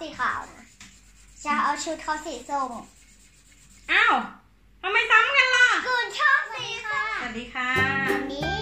สีขาวนะจะเอาชุดเขาสีส้มอ้าวทำไมซ้ำกันล่ะกุนชอบสีค่ะ สวัสดีค่ะวัน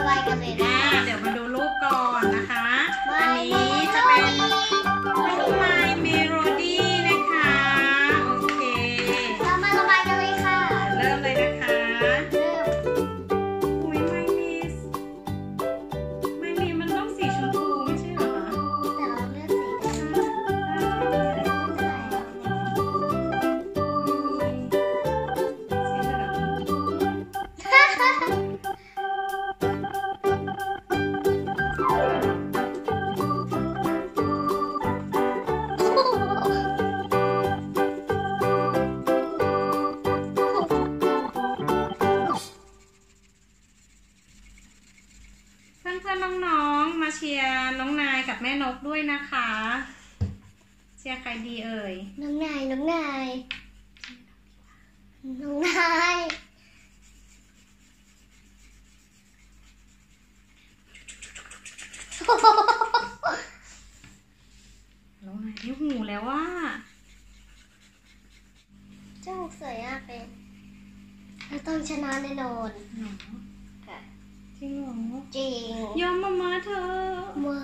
เรามาระบ พื่อนเพื่อนๆน้องๆ มาเชียร์น้องนายกับแม่นกด้วยนะคะ เชียร์ใครดีเอ่ย น้องนาย น้องนาย น้องนายน้องนายที่หูแล้วว่าจมูกสวยมากเลยเราต้องชนะแน่นอนหนอค่ะจริงเหรอ จริงยอมมามาเธอะไม่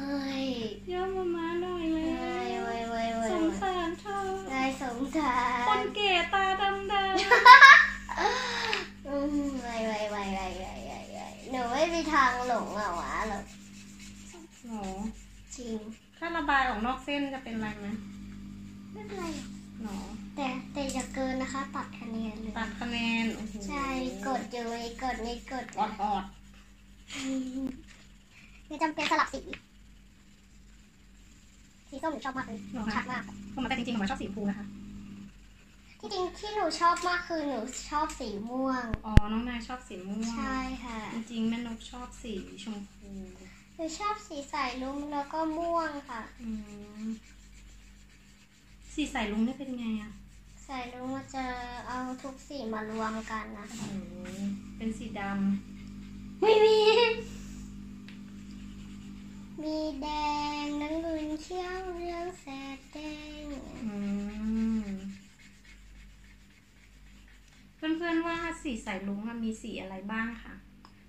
ยอมมามาหน่อยเลไม่ยไม่ไม่ไม่สงสารเธอนายสงสาครนเก๋ตาดำดอืมไม่ไม่ไม่ไม่ไม่ไม่ไม่หนูไม่มีทางหลงอะวะหรอกำหรอจริง ถ้าระบายออกนอกเส้นจะเป็นไรไหมไม่เป็นไรหรอกหรอแต่แต่อย่าเกินนะคะ ตัดคะแนนเลยตัดคะแนนโอ้โหใช่กดอยู่ไอ้กดนี่กดออดออด อืมไม่จำเป็นสลับสี สีส้มหนูชอบมากเลยหรอชัคะดมาก ผมแต่จริงๆผมชอบสีชมพูนะคะ ที่จริงที่หนูชอบมากคือหนูชอบสีม่วง อ๋อ น้องนายชอบสีม่วงใช่ค่ะ จริงๆแม่นกชอบสีชมพูหนูชอบสีสายลุ้งแล้วก็ม่วงค่ะ อืมสีสายลุงนี่เป็นไงอะสายลุ้งมันจะเอาทุกสีมารวมกันนะโอ้โหเป็นสีดไม่มี มีแดงน้ำเงินเขียวเหลืองแสดแดงำอืมเพื่อนๆว่า สีสายลุงอะมีสีอะไรบ้างคะ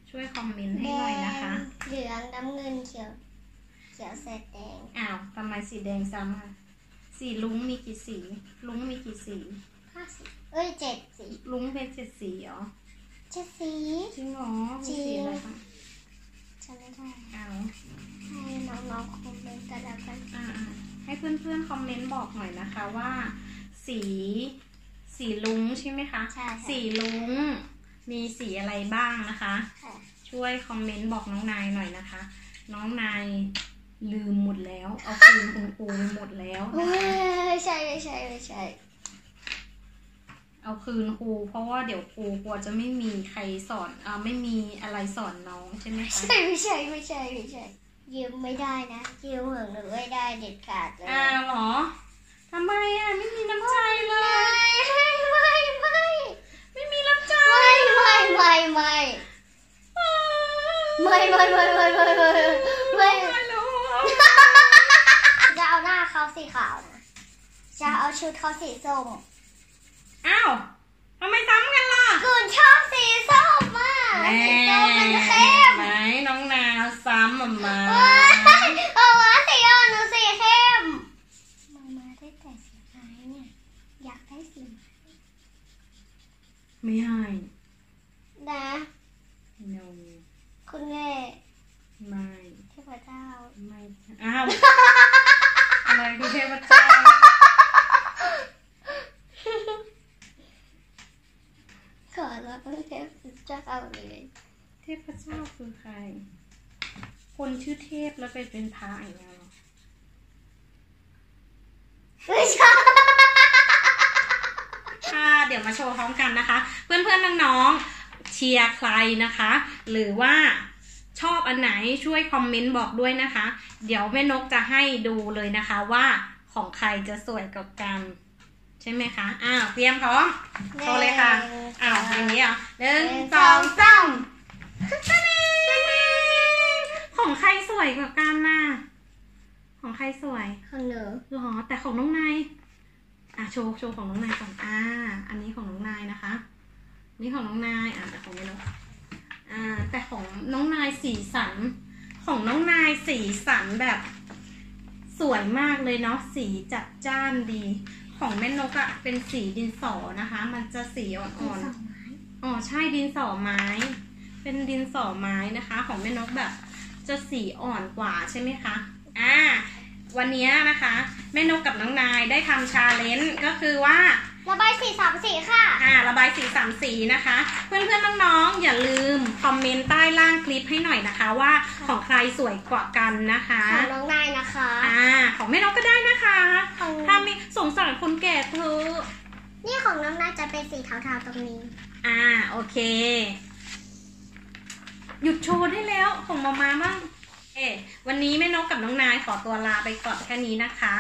ช่วยคอมเมนต์ให้หน่อยนะคะ เหลืองน้ำเงินเขียว เขียวแสดแดง อ้าวทำไมสีแดงซ้ำอะสีลุงมีกี่สี ลุงมีกี่สีห้าสี เอ้ยเจ็ดสี ลุงเป็นเจ็ดสีเหรอเจ็ดสี จริงเหรอมีสีอะไรบ้างฉันไม่ได้อ้าวให้น้องๆคอมเมนต์กันแล้วกัน อ่าๆให้เพื่อนๆคอมเมนต์บอกหน่อยนะคะว่า สี สีลุงใช่ไหมคะ ใช่ค่ะ สีลุงมีสีอะไรบ้างนะคะ ค่ะ ช่วยคอมเมนต์บอกน้องนายหน่อยนะคะ น้องนายลืมหมดแล้ว เอาคืนคุณครูไปหมดแล้วโอ้นะคะยไม่ใช่ไม่ใช่ไม่ใช่โเอาคืนครูเพราะว่าเดี๋ยวครูกลัวจะไม่มีใครสอนอ่าไม่มีอะไรสอนน้องใช่ไหมคะ ใช่ไม่ใช่ไม่ใช่ไม่ใช่ยืมไม่ได้นะยืมของหนูไม่ได้เด็ดขาดเลยอ้าวเหรอทำไมอะ ไม่มีน้ำใจเลไม่ยไม่ไม่ ไม่มีน้ำใจ ไม่ไม่ไม่ไม่ไม่ไม่ไม่ไม่ไม่ไม่ไม่ไม่ไม่รู้จะเอาหน้าเขาสีขาวนะจะเอาชุดเขาสีส้มอ้าวทำไมซ้ำกันล่ะกุนชอบสีส้มมากสีส้มมันเข้มไหมน้องนาซ้ำมามาว้ายเอาว่าสีอ่อนหนูสีเข้มมามาได้แต่สีไม้เนี่ยอยากได้สีไม้ไม่ให้ นะ no คุณแม่ไม่เทพเจ้าไม่อ้าวอะไรคือเทพเจ้าขอรับเทพเจ้าเลยเทพเจ้าคือใคร คนชื่อเทพแล้วไปเป็นพระอย่างเงี้ยเหรอไม่ใช่ค่ะเดี๋ยวมาโชว์พร้อมกันนะคะ เพื่อนๆน้องๆ เชียร์ใครนะคะ หรือว่าชอบอันไหนช่วยคอมเมนต์บอกด้วยนะคะ เดี๋ยวแม่นกจะให้ดูเลยนะคะว่าของใครจะสวยกว่ากัน ใช่ไหมคะ อ้าวเตรียมพร้อมโชว์เลยค่ะ อ้าวอย่างนี้เหรอหนึ่งสองสามตะเน่ของใครสวยกว่ากันน่ะของใครสวยของหนูหรอแต่ของน้องนายอะโชว์โชว์ของน้องนายก่อนอ่า อันนี้ของน้องนายนะคะ นี่ของน้องนายอะแต่ของไม่นกอ่าแต่ของน้องนายสีสัน ของน้องนายสีสันแบบ สวยมากเลยเนาะสีจัดจ้านดี ของแม่นกอะเป็นสีดินสอนะคะ มันจะสีอ่อนสองไม้ๆอ๋อใช่ดินสอไม้ เป็นดินสอไม้นะคะ ของแม่นกแบบ จะสีอ่อนกว่าใช่ไหมคะอ่าวันนี้นะคะแม่นกกับน้องนายได้ทำชาเลนจ์ก็คือว่า ระบายสีสามสีค่ะ อ่าระบายสีสามสีนะคะ เพื่อนๆน้องๆอย่าลืมคอมเมนต์ใต้ล่างคลิปให้หน่อยนะคะว่าของใครสวยกว่ากันนะคะของน้องนายนะคะอ่าของแม่นกก็ได้นะคะของถ้ามีสงสารคนแก่เธอะนี่ของน้องนายจะเป็นสีเทาๆตรงนี้ อ่าโอเค หยุดโชว์ได้แล้วของมามาบ้าง เอะวันนี้แม่นกกับน้องนายขอตัวลาไปก่อนแค่นี้นะคะ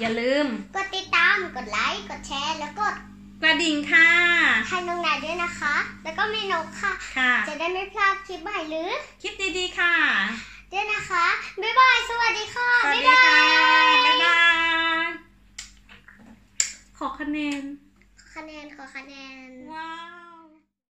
อย่าลืม กดติดตาม กดไลค์ กดแชร์ แล้วกดกระดิ่งค่ะให้น้องนายด้วยนะคะ แล้วก็แม่นกค่ะค่ะจะได้ไม่พลาดคลิปใหม่หรือคิดดีๆค่ะ ด้วยนะคะ บ๊ายบาย สวัสดีค่ะสวัสบ๊ายดีบาค่ะยบ๊ายบาย ขอคะแนนคะแนน ขอคะแนน ว้าว